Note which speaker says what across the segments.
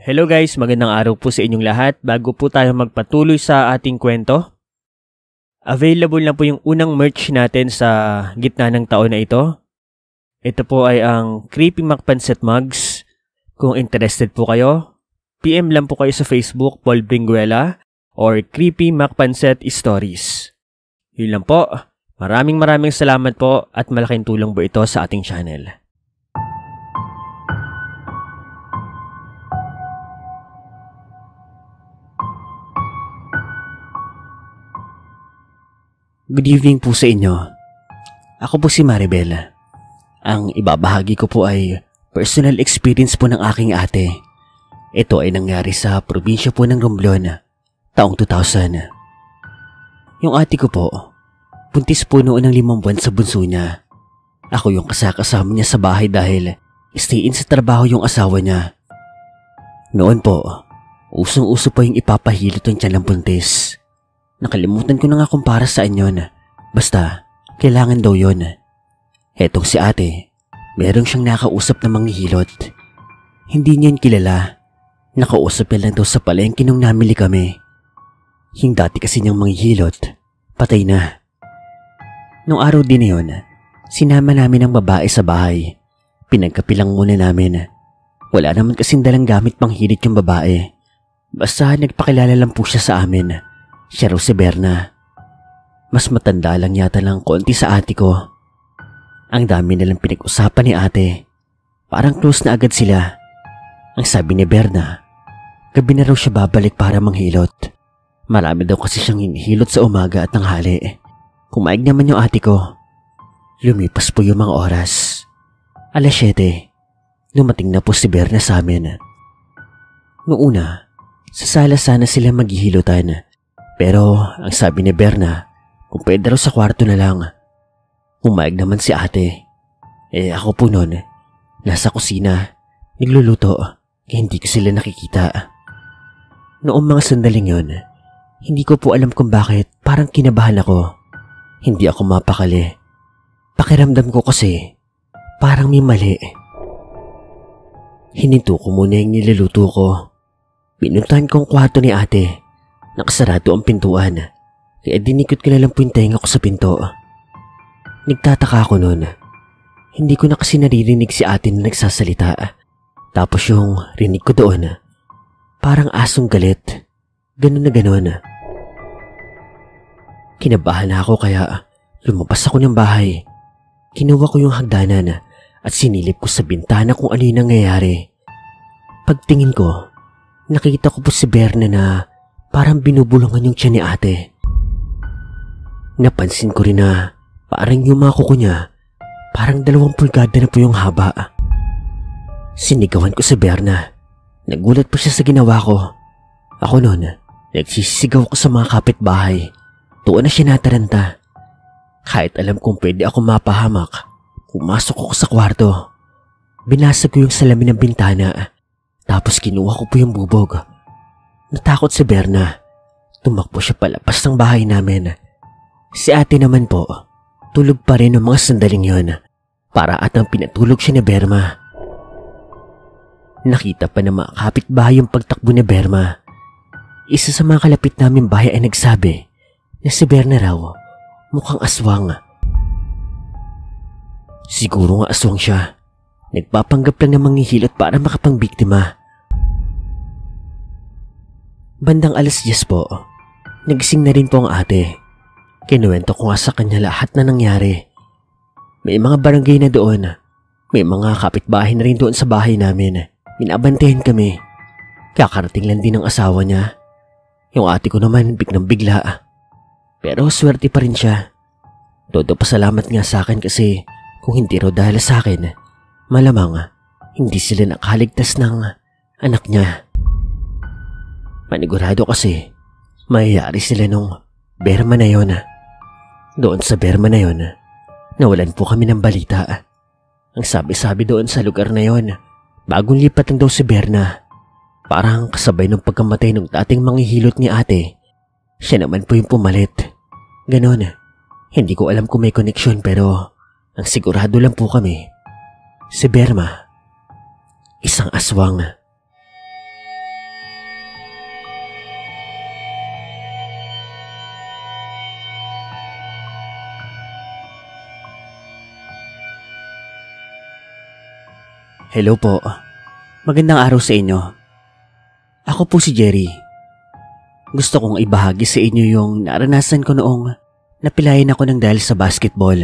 Speaker 1: Hello guys, magandang araw po sa inyong lahat. Bago po tayo magpatuloy sa ating kwento, available na po yung unang merch natin sa gitna ng taon na ito. Ito po ay ang Creepy Macpanset Mugs. Kung interested po kayo, PM lang po kayo sa Facebook, Paul Bringuela, or Creepy Macpanset Stories. Yun lang po. Maraming maraming salamat po at malaking tulong po ito sa ating channel. Good evening po sa inyo. Ako po si Maribel. Ang ibabahagi ko po ay personal experience po ng aking ate. Ito ay nangyari sa probinsya po ng Romblon, taong 2000. Yung ate ko po, buntis po noon ng limang buwan sa bunso niya. Ako yung kasakasama niya sa bahay dahil stay in sa trabaho yung asawa niya. Noon po, usong-uso pa yung ipapahilot ng tiyan ng buntis. Nakalimutan ko na nga kung para saan yun. Basta, kailangan daw yun. Hetong si ate, merong siyang nakausap na manghihilot. Hindi niya yun kilala. Nakausap niya lang daw sa palengke nung namili kami. Yung dati kasi niyang manghihilot, patay na. Nung araw din na yun, sinama namin ang babae sa bahay. Pinagkapilang muna namin. Wala naman kasing dalang gamit panghilit yung babae. Basta nagpakilala lang po siya sa amin. Siya raw si Berna. Mas matanda lang yata lang konti sa ate ko. Ang dami nilang pinag-usapan ni ate. Parang close na agad sila. Ang sabi ni Berna, gabi na raw siya babalik para manghilot. Marami daw kasi siyang hinihilot sa umaga at tanghali. Kumaig naman yung ate ko. Lumipas po yung mga oras. Alas 7, lumating na po si Berna sa amin. Noong una, sa sala sana sila maghihilutan pero ang sabi ni Berna, kung pwede raw sa kwarto na lang. Umayag naman si ate. Eh ako po noon, nasa kusina, nagluluto, kaya hindi ko sila nakikita. Noong mga sandaling yon, hindi ko po alam kung bakit parang kinabahan ako. Hindi ako mapakali. Pakiramdam ko kasi parang may mali. Hininto ko muna yung niluluto ko. Pinuntahan ko ang kwarto ni ate Nakasarado ang pintuan. Kaya dinikot ko na lang po yung tenga ko sa pinto. Nagtataka ako noon. Hindi ko na kasi naririnig si ate na nagsasalita. Tapos yung rinig ko doon, parang asong galit. Ganun na ganun. Kinabahan na ako kaya lumabas ako ng bahay. Kinuha ko yung hagdanan at sinilip ko sa bintana kung ano yung nangyayari. Pagtingin ko, nakita ko po si Berna na Parang binubulungan yung tiyan ni ate. Napansin ko rin na parang yung mga kuko niya, parang dalawang pulgada na po yung haba. Sinigawan ko si Berna. Nagulat pa siya sa ginawa ko. Ako noon, nagsisigaw ko sa mga kapitbahay. Tuon na siya nataranta. Kahit alam kong pwede ako mapahamak, pumasok ako sa kwarto. Binasag ko yung salamin ng bintana. Tapos kinuha ko po yung bubog Natakot si Berna. Tumakbo siya palapas ng bahay namin. Si ate naman po, tulog pa rin ng mga sandaling yon. Para at ang pinatulog siya ni Berma. Nakita pa ng mga kapitbahay yung pagtakbo ni Berma. Isa sa mga kalapit namin bahay ay nagsabi na si Berna raw mukhang aswang. Siguro nga aswang siya. Nagpapanggap lang ng manghihilot para makapangbiktima. Bandang alas 10 po, nagising na rin po ang ate. Kinuwento ko nga sa kanya lahat na nangyari. May mga barangay na doon. May mga kapitbahay na rin doon sa bahay namin. Minabantayan kami. Kakarating lang din ng asawa niya. Yung ate ko naman biglang bigla. Pero swerte pa rin siya. Todo pasalamat nga sa akin kasi kung hindi raw dahil sa akin, malamang hindi sila nakaligtas ng anak niya. Manigurado kasi, mayayari sila nung Berma na yon. Doon sa Berma na yon, nawalan po kami ng balita. Ang sabi-sabi doon sa lugar na yon, bagong lipat lang daw si Berna. Parang kasabay ng pagkamatay ng dating manghihilot ni ate. Siya naman po yung pumalit. Ganon. Hindi ko alam kung may koneksyon pero ang sigurado lang po kami. Si Berma, isang aswang. Hello po. Magandang araw sa inyo. Ako po si Jerry. Gusto kong ibahagi sa inyo yung naranasan ko noong napilayan ako ng dahil sa basketball.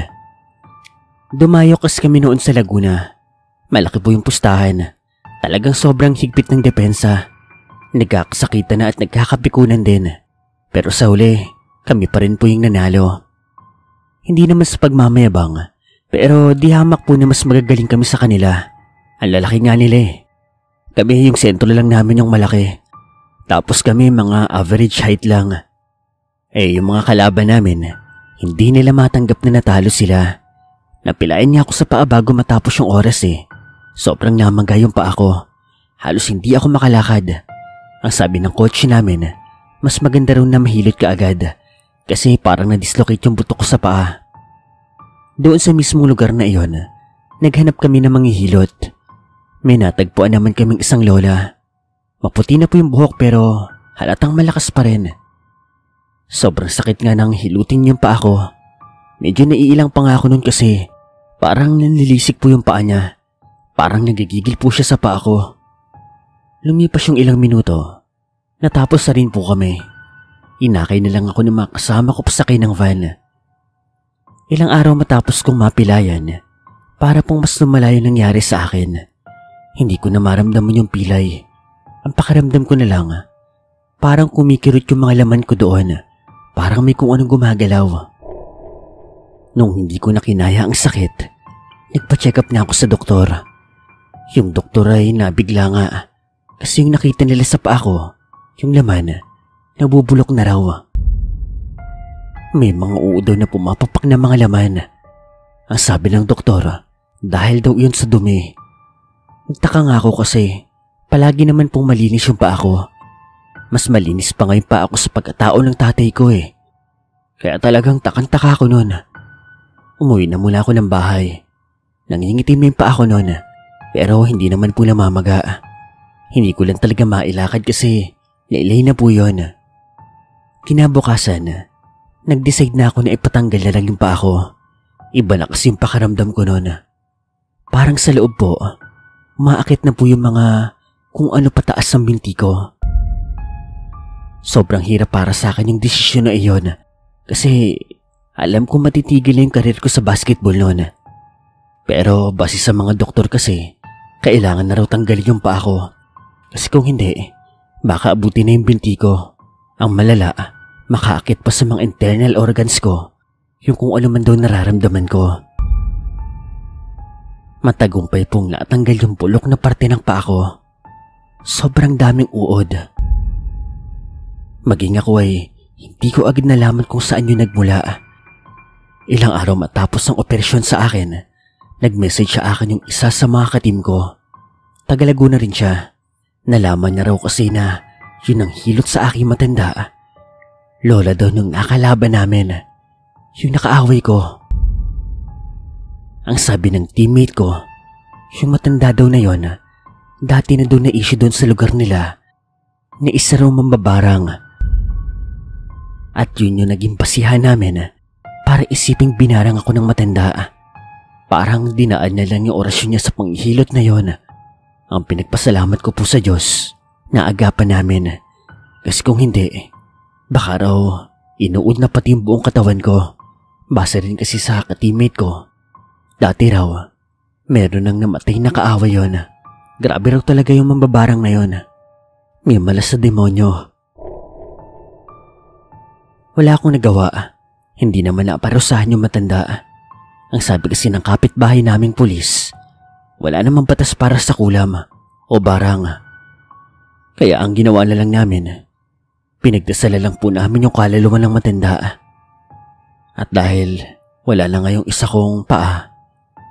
Speaker 1: Dumayo kasi kami noon sa Laguna. Malaki po yung pustahan. Talagang sobrang higpit ng depensa. Nagkakasakitan na at nagkakapikunan din. Pero sa huli, kami pa rin po yung nanalo. Hindi naman sa pagmamayabang, pero di hamak po na mas magagaling kami sa kanila. Ang lalaki nga nila eh. Kami yung sentro lang namin yung malaki. Tapos kami mga average height lang. Eh yung mga kalaban namin, hindi nila matanggap na natalo sila. Napilayan niya ako sa paa bago matapos yung oras eh. Sobrang namangga yung paa ko. Halos hindi ako makalakad. Ang sabi ng coach namin, mas maganda raw na mahilot ka agad kasi parang na-dislocate yung buto ko sa paa. Doon sa mismong lugar na iyon, naghanap kami ng manghihilot. May natagpuan naman kaming isang lola Maputi na po yung buhok pero halatang malakas pa rin. Sobrang sakit nga nang hilutin yung paa ko. Medyo naiilang pa nga ako nun kasi parang nanlilisik po yung paa niya. Parang nagigigil po siya sa paa ko. Lumipas yung ilang minuto. Natapos na rin po kami. Inakay na lang ako ng mga kasama ko pasakay ng van. Ilang araw matapos kong mapilayan, para pong mas lumalayo nangyari sa akin. Hindi ko na maramdaman yung pilay. Ang pakiramdam ko na lang, parang kumikirot yung mga laman ko doon. Parang may kung anong gumagalaw. Nung hindi ko na kinaya ang sakit, nagpa-check up na ako sa doktor. Yung doktor ay nabigla nga kasi yung nakita nila sa paa ko, yung laman, nabubulok na raw. May mga uod daw na pumapapak na mga laman. Ang sabi ng doktor, dahil daw yun sa dumi. Nagtaka nga ako kasi Palagi naman pong malinis yung paa ko. Mas malinis pa ngayon pa ako sa pagkatao ng tatay ko eh. Kaya talagang takang-taka ko noon. Umuwi na mula ako ng bahay. Nangingitim yung paa ko noon. Pero hindi naman po namamaga. Hindi ko lang talaga mailakad kasi lailay na po yon. Kinabukasan, nag-decide na ako na ipatanggal na lang yung paa ko. Iba na kasi yung pakaramdam ko noon. Parang sa loob po, maakit na po yung mga kung ano pataas ang binti ko. Sobrang hirap para sa akin yung desisyon na iyon kasi alam ko matitigil yung karir ko sa basketball noon. Pero base sa mga doktor kasi, kailangan na raw tanggalin yung paa ko. Kasi kung hindi, baka abutin na yung binti ko. Ang malala, makaakit pa sa mga internal organs ko, yung kung ano man daw nararamdaman ko. Matagumpay pong natanggal yung bulok na parte ng paa ko. Sobrang daming uod. Maging ako ay hindi ko agad nalaman kung saan yun nagmula. Ilang araw matapos ang operasyon sa akin, nag-message sa akin yung isa sa mga katim ko. Tagalago na rin siya. Nalaman niya raw kasi na yun ang hilot sa aking matanda. Lola daw nung nakalaban namin. Yung nakaaway ko. Ang sabi ng teammate ko, yung matanda daw na yon Dati na doon na issue doon sa lugar nila na isa raw mambabarang. At yun yung naging pasihan namin para isiping binarang ako ng matanda. Parang dinaan na lang yung orasyon niya sa panghilot na yon. Ang pinagpasalamat ko po sa Diyos na agapan namin. Kasi kung hindi, baka raw inuod na pati yung buong katawan ko. Base rin kasi sa ka-teammate ko. Dati raw, meron nang namatay na kaaway yon. Grabe raw talaga yung mambabarang na yon. May malas sa demonyo. Wala akong nagawa. Hindi naman naaparusahan yung matanda. Ang sabi kasi ng kapitbahay naming pulis, wala namang batas para sa kulam o barang. Kaya ang ginawa na lang namin, pinagdasala lang po namin yung kaluluwa ng matanda. At dahil wala na ngayong isa kong paa,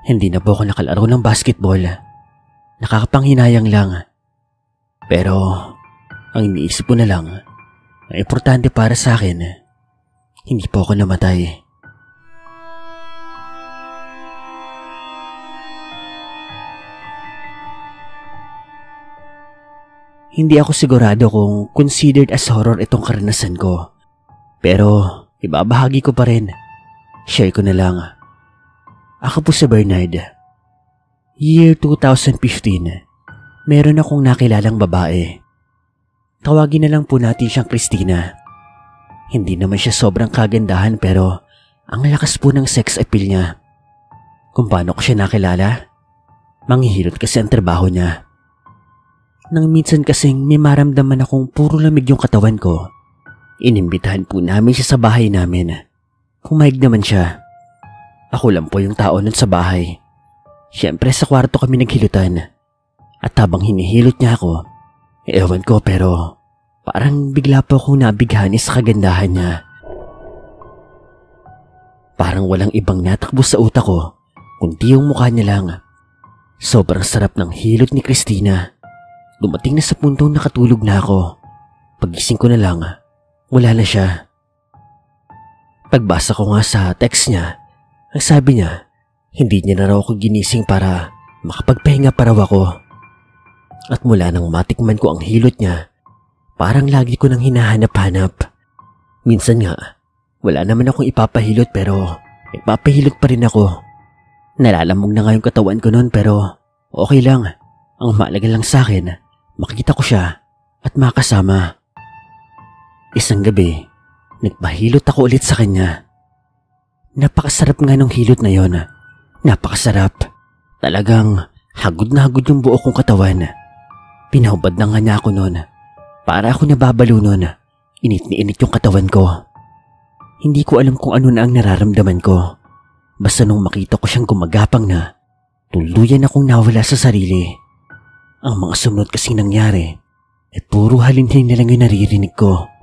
Speaker 1: hindi na po ako nakalaro ng basketball. Nakakapanghinayang lang. Pero, ang iniisip ko na lang, ang importante para sa akin, hindi po ako namatay. Hindi ako sigurado kung considered as horror itong karanasan ko. Pero, ibabahagi ko pa rin. Share ko na lang. Ako po si Bernard. Year 2015, meron akong nakilalang babae. Tawagin na lang po natin siyang Christina. Hindi naman siya sobrang kagandahan pero ang lakas po ng sex appeal niya. Kung paano ko siya nakilala? Manghihilot kasi ang trabaho niya. Nang minsan kasing may maramdaman akong puro lamig yung katawan ko, inimbitahan po namin siya sa bahay namin. Pumayag naman siya. Ako lang po yung tao nun sa bahay. Siyempre sa kwarto kami naghilutan. At habang hinihilot niya ako, ewan ko pero parang bigla po akong nabighani sa kagandahan niya. Parang walang ibang natakbo sa utak ko, kundi yung mukha niya lang. Sobrang sarap ng hilot ni Christina. Dumating na sa puntong nakatulog na ako. Pagising ko na lang, wala na siya. Pagbasa ko nga sa text niya, ang sabi niya, hindi niya na raw ako ginising para makapagpahinga pa raw ako. At mula nang matikman ko ang hilot niya, parang lagi ko nang hinahanap-hanap. Minsan nga, wala naman akong ipapahilot pero ipapahilot pa rin ako. Nalalamog na nga yung katawan ko noon pero okay lang. Ang mahalaga lang sa akin, makita ko siya at makasama. Isang gabi, nagpahilot ako ulit sa kanya. Napakasarap nga ng hilot na yon. Napakasarap. Talagang hagod na hagod yung buo kong katawan. Pinahubad na nga niya ako noon. Para ako nababalo noon. Init ni init yung katawan ko. Hindi ko alam kung ano na ang nararamdaman ko. Basta nung makita ko siyang gumagapang na, tuluyan akong nawala sa sarili. Ang mga sumunod kasing nangyari, ay puro halinhin na lang yung naririnig ko.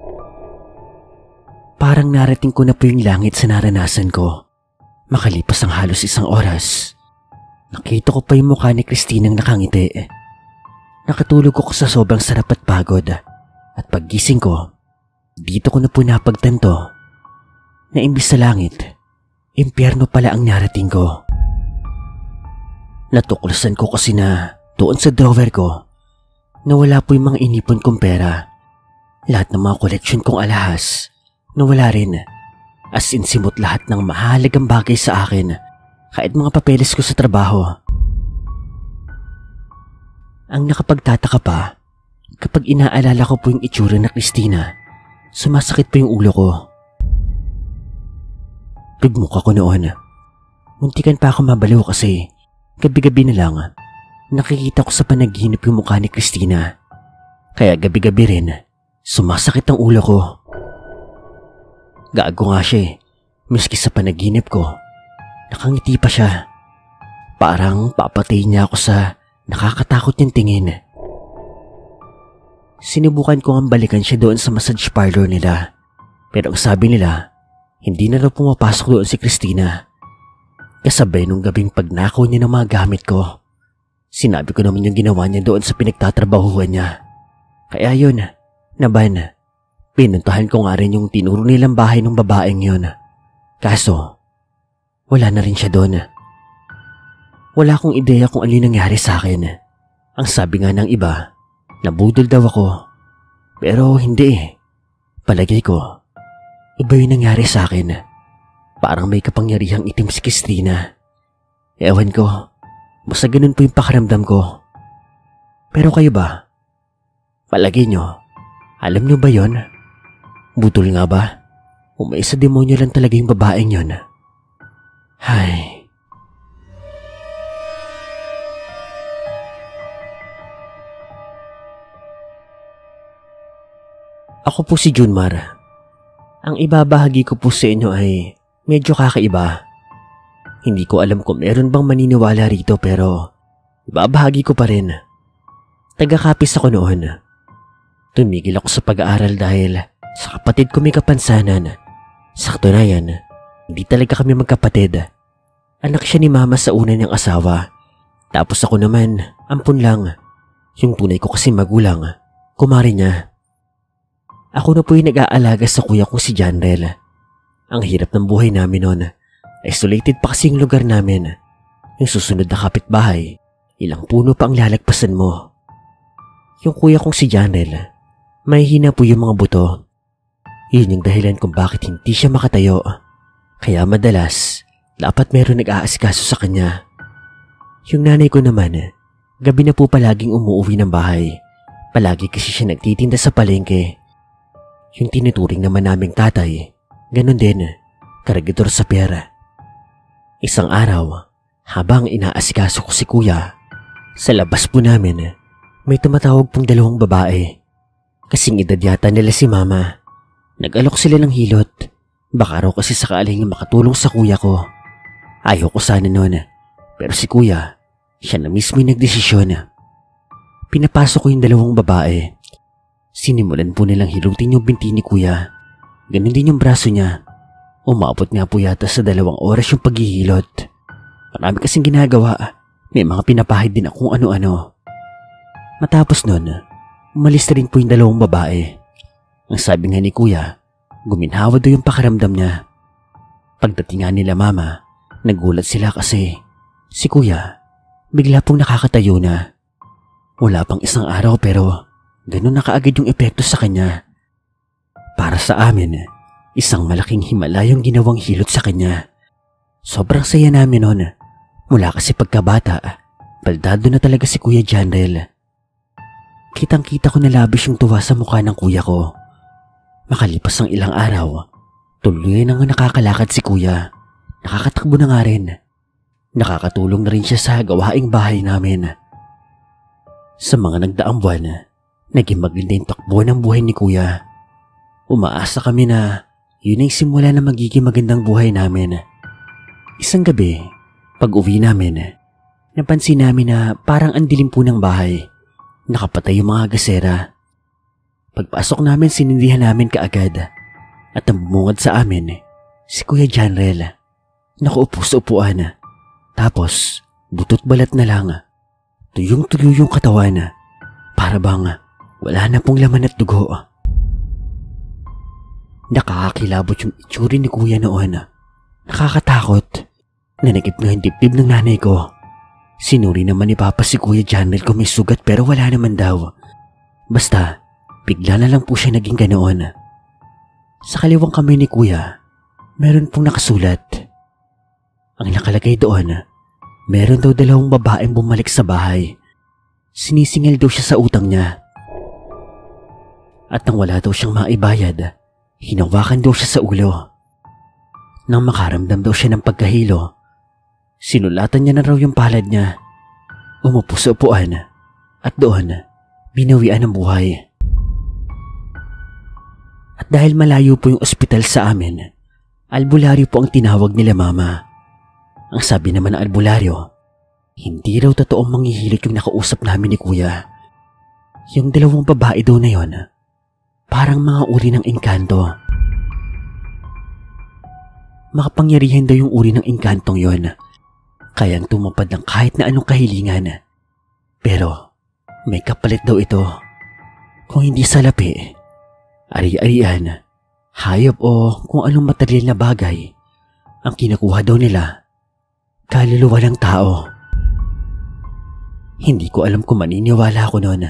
Speaker 1: Parang narating ko na po yung langit sa naranasan ko. Makalipas ang halos isang oras, nakita ko pa yung mukha ni Christine ang nakangiti. Nakatulog ako sa sobrang sarap at pagod at paggising ko, dito ko na po napagtanto na imbis sa langit, impyerno pala ang narating ko. Natuklasan ko kasi na doon sa drawer ko nawala po yung mga inipon kong pera. Lahat ng mga koleksyon kong alahas nawala rin. As in simot lahat ng mahalagang bagay sa akin, kahit mga papeles ko sa trabaho. Ang nakapagtataka pa, kapag inaalala ko po yung itsura na Christina, sumasakit po yung ulo ko. Pigmukha ko noon. Muntikan pa ako mabaliw kasi gabi-gabi na lang nakikita ko sa panaginip yung mukha ni Christina. Kaya gabi-gabi rin, sumasakit ang ulo ko. Gago nga siya eh. Miski sa panaginip ko, nakangiti pa siya. Parang papatayin niya ako sa nakakatakot niyang tingin. Sinubukan ko ang balikan siya doon sa massage parlor nila. Pero ang sabi nila, hindi na raw pumapasok doon si Christina. Kasabay nung gabing pagnakaw niya ng mga gamit ko. Sinabi ko naman yung ginawa niya doon sa pinagtatrabahuhan niya. Kaya yun, naban, Pinuntahan ko nga rin yung tinuro nilang bahay ng babaeng yon. Kaso, wala na rin siya doon. Wala akong ideya kung ano nangyari sa akin. Ang sabi nga ng iba, nabudol daw ako. Pero hindi eh. Palagay ko, iba yung nangyari sa akin. Parang may kapangyarihang itim si Christina. Ewan ko, basta ganun po yung pakaramdam ko. Pero kayo ba? Palagay nyo, alam nyo ba yon? Butol nga ba? O may isa demonyo lang talaga yung babaeng yon? Hay. Ako po si Junmar. Ang ibabahagi ko po sa inyo ay medyo kakaiba. Hindi ko alam kung meron bang maniniwala rito pero ibabahagi ko pa rin. Taga-kapis ako noon. Tumigil ako sa pag-aaral dahil sa kapatid ko may kapansanan. Sa katunayan, hindi talaga kami magkapatid. Anak siya ni mama sa una niyang asawa. Tapos ako naman, ampun lang. Yung tunay ko kasi magulang, kumari niya. Ako na po yung nag-aalaga sa kuya ko si Janrel. Ang hirap ng buhay namin noon. Isolated pa kasi yung lugar namin. Yung susunod na kapitbahay, ilang puno pa ang lalagpasan mo. Yung kuya kong si Janrel, may hina po yung mga buto. Yun yung dahilan kung bakit hindi siya makatayo. Kaya madalas, dapat meron nag-aasikaso sa kanya. Yung nanay ko naman, gabi na po palaging umuwi ng bahay. Palagi kasi siya nagtitinda sa palengke. Yung tinuturing naman naming tatay, ganun din, karagidor sa pera. Isang araw, habang inaasikaso ko si kuya, sa labas po namin, may tumatawag pong dalawang babae. Kasing edad yata nila si mama. Nag-alok sila ng hilot. Baka raw kasi sakaling makatulong sa kuya ko. Ayaw ko sana noon. Pero si kuya, siya na mismo yung nagdesisyon. Pinapasok ko yung dalawang babae. Sinimulan po nilang hilutin yung binti ni kuya. Ganon din yung braso niya. Umabot nga po yata sa dalawang oras yung paghihilot. Marami kasing ginagawa. May mga pinapahid din akong ano-ano. Matapos nun, umalis na rin po yung dalawang babae. Ang sabi nga ni kuya, guminhawa daw yung pakaramdam niya. Pagdating nila mama, nagulat sila kasi si kuya bigla pong nakakatayo na. Wala pang isang araw pero ganun na kaagad yung epekto sa kanya. Para sa amin, isang malaking himala yung ginawang hilot sa kanya. Sobrang saya namin noon. Mula kasi pagkabata, baldado na talaga si Kuya Janrel. Kitang kita ko na labis yung tuwa sa mukha ng kuya ko. Makalipas ang ilang araw, tuloy nang nakakalakad si kuya. Nakakatakbo na nga rin. Nakakatulong na rin siya sa gawaing bahay namin. Sa mga nagdaang buwan, naging maganda takbo ng buhay ni kuya. Umaasa kami na yun ay simula na magiging magandang buhay namin. Isang gabi, pag uwi namin, napansin namin na parang ang dilim po ng bahay. Nakapatay yung mga gasera. Pagpasok namin, sinindihan namin kaagad. At ang sa amin, si Kuya Janrel. Nakaupo sa upuan. Tapos, butot balat na lang. Tuyong-tuyo yung katawan. Para bang wala na pong laman at dugo. Nakakakilabot yung itsuri ni kuya noon. Nakakatakot. Nanagip nga yung dibdib ng nanay ko. Sinuri naman ni Papa si Kuya Janel kung may sugat pero wala naman daw. Basta, bigla na lang po siya naging ganoon. Sa kaliwang kami ni Kuya, meron pong nakasulat. Ang nakalagay doon, meron daw dalawang babaeng bumalik sa bahay. Sinisingil daw siya sa utang niya. At nang wala daw siyang maibayad, hinawakan daw siya sa ulo. Nang makaramdam daw siya ng pagkahilo, sinulatan niya na raw yung palad niya. Umupo sa upuan at doon, binawian ng buhay. Dahil malayo po yung ospital sa amin, albularyo po ang tinawag nila mama. Ang sabi naman ng albularyo, hindi raw totoong manghihilot yung nakausap namin ni kuya. Yung dalawang babae daw na yon, parang mga uri ng engkanto. Makapangyarihan daw yung uri ng engkantong yon. Kayang tumapad ng kahit na anong kahilingan. Pero may kapalit daw ito. Kung hindi salapi, ari-arian, hayop o kung anong material na bagay, ang kinakuha daw nila, kaluluwa ng tao. Hindi ko alam kung maniniwala ako noon.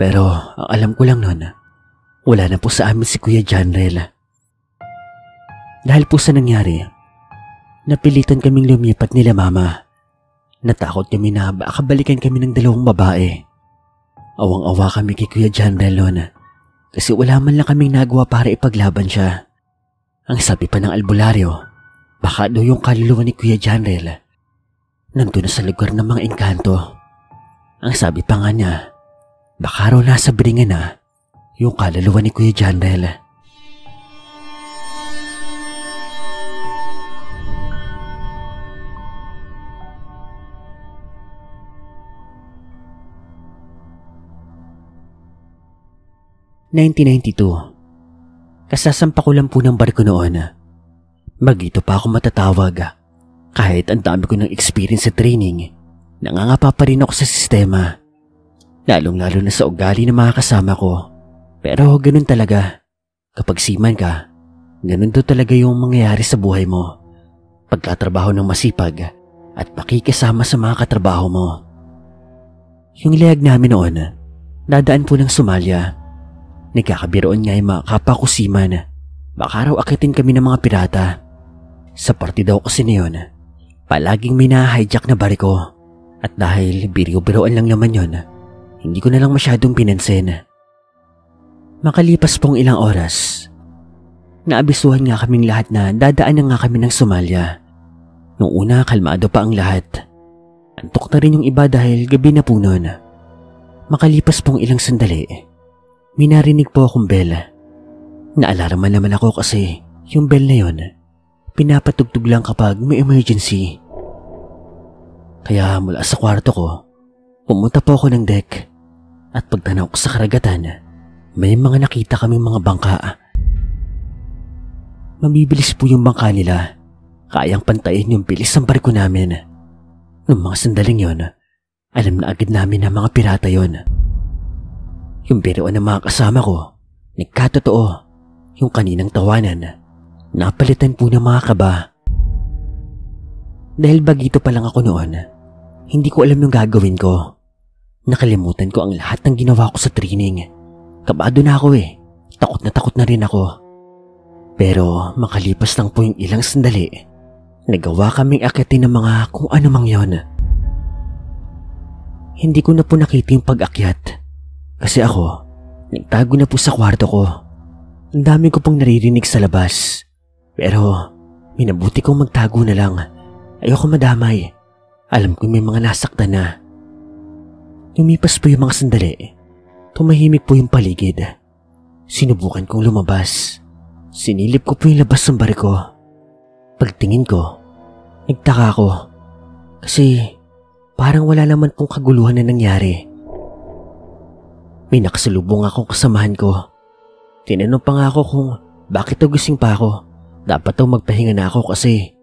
Speaker 1: Pero ang alam ko lang noon, wala na po sa amin si Kuya Janrel. Dahil po sa nangyari, napilitan kaming lumipat nila mama. Natakot kami na baka balikan kami ng dalawang babae. Awang-awa kami kay Kuya Janrel noon kasi wala man lang kaming nagawa para ipaglaban siya. Ang sabi pa ng albularyo, baka daw yung kaluluwa ni Kuya Janrel nandun na sa lugar ng mga engkanto. Ang sabi pa nga niya, baka raw nasa biringan na yung kaluluwa ni Kuya Janrel. ...1992. Kasasampa ko lang po ng barko noon. Magito pa ako matatawag. Kahit ang dami ko ng experience sa training, nangangapa pa rin ako sa sistema. Lalong-lalo na sa ugali ng mga kasama ko. Pero ganun talaga. Kapag siman ka, ganun daw talaga yung mangyayari sa buhay mo. Pagkatrabaho ng masipag at pakikisama sa mga katrabaho mo. Yung liyag namin noon, dadaan po ng Somalia. Nagkakabiroon nga yung mga kapakusiman. Baka raw akitin kami ng mga pirata. Sa party daw kasi na yun, palaging may na-hijack na bariko At dahil biro-biroan lang naman yon, hindi ko na lang masyadong pinansin. Makalipas pong ilang oras, naabisuhan nga kaming lahat na dadaan na nga kami ng Somalia. Noong una, kalmado pa ang lahat. Antok na rin yung iba dahil gabi na po noon. Makalipas pong ilang sandali, minarinig po akong bell. Naalarma naman ako kasi yung bell na yon, pinapatugtog lang kapag may emergency. Kaya mula sa kwarto ko, pumunta po ako ng deck at pagtanaw ko sa karagatan, may mga nakita kaming mga bangka. Mabibilis po yung bangka nila. Kayang pantayin yung bilis ng barko namin. Noong mga sandaling yon, alam na agad namin na mga pirata yon. Yung biruan ng mga kasama ko, nagkatotoo. Yung kaninang tawanan, napalitan po ng mga kaba. Dahil bagito pa lang ako noon, hindi ko alam yung gagawin ko. Nakalimutan ko ang lahat ng ginawa ko sa training. Kabado na ako eh. Takot na takot na rin ako. Pero makalipas lang po yung ilang sandali, nagawa kaming akitin ng mga kung ano mang yon. Hindi ko na po nakita yung pag-akyat. Kasi ako, nagtago na po sa kwarto ko. Ang dami ko pong naririnig sa labas. Pero, minabuti kong magtago na lang. Ayoko madamay. Alam ko may mga nasaktan na. Lumipas po yung mga sandali Tumahimik po yung paligid. Sinubukan kong lumabas. Sinilip ko po yung labas ng bariko. Pagtingin ko, nagtaka ako. Kasi parang wala naman pong kaguluhan na nangyari. May nakasalubong akong kasamahan ko. Tinanong pa nga ako kung bakit daw gising pa ako. Dapat daw magpahinga na ako kasi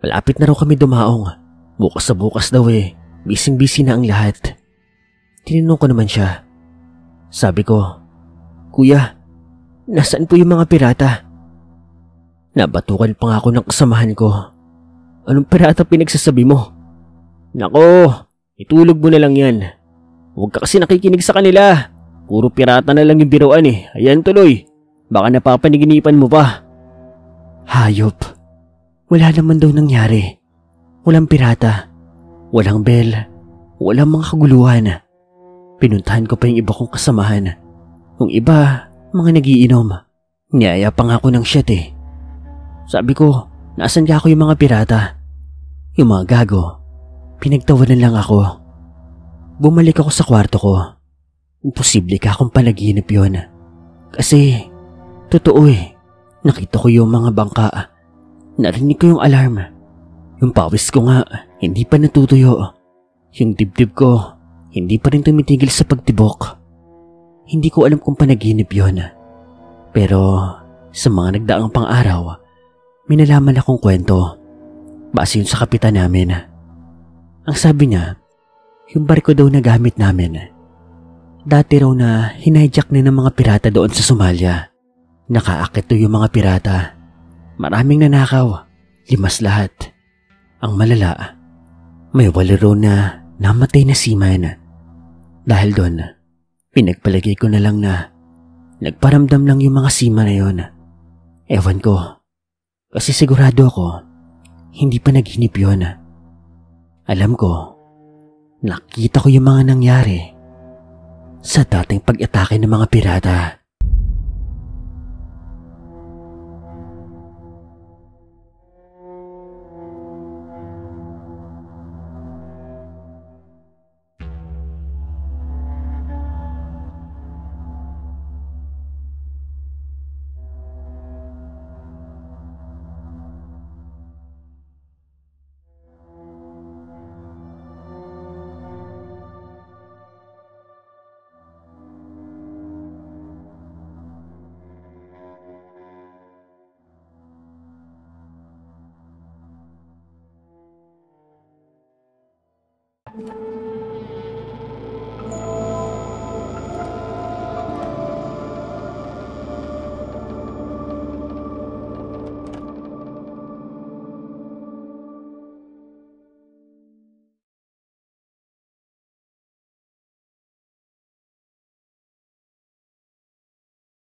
Speaker 1: malapit na raw kami dumaong. Bukas sa bukas daw eh. Bising-busy na ang lahat. Tinanong ko naman siya sabi ko, Kuya, nasaan po yung mga pirata? Nabatukan pa nga ako ng kasamahan ko. Anong pirata pinagsasabi mo? Nako, itulog mo na lang yan. Huwag ka kasi nakikinig sa kanila. Puro pirata na lang yung biroan eh. Ayan tuloy. Baka napapaniginipan mo pa. Hayop. Wala naman daw nangyari. Walang pirata. Walang bell. Walang mga kaguluhan. Pinuntahan ko pa yung iba kong kasamahan. Yung iba, mga nagiinom. Niyaya pa nga ako ng shit eh. Sabi ko, nasan ka ako yung mga pirata? Yung mga gago. Pinagtawanan lang ako. Bumalik ako sa kwarto ko. Imposible ka akong panaginip yun. Kasi, totoo eh. Nakita ko yung mga bangka. Narinig ko yung alarm. Yung pawis ko nga, hindi pa natutuyo. Yung dibdib ko, hindi pa rin tumitigil sa pagtibok. Hindi ko alam kung panaginip yon. Pero sa mga nagdaang pang-araw, minalaman akong kwento. Base yun sa kapitan namin. Ang sabi niya, yung barko daw na gamit namin. Dati raw na hinajak na ng mga pirata doon sa Somalia. Nakaakit to yung mga pirata. Maraming nanakaw, limas lahat. Ang malala, may walo raw na namatay na seaman dahil doon, pinagpalagay ko na lang na nagparamdam lang yung mga sima na yon. Ewan ko. Kasi sigurado ako, hindi pa naghinip yon. Alam ko, nakita ko yung mga nangyari sa dating pag-atake ng mga pirata. 了。